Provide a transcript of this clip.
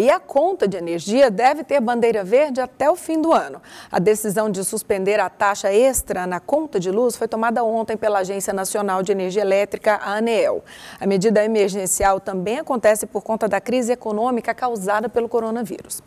E a conta de energia deve ter bandeira verde até o fim do ano. A decisão de suspender a taxa extra na conta de luz foi tomada ontem pela Agência Nacional de Energia Elétrica, a ANEEL. A medida emergencial também acontece por conta da crise econômica causada pelo coronavírus.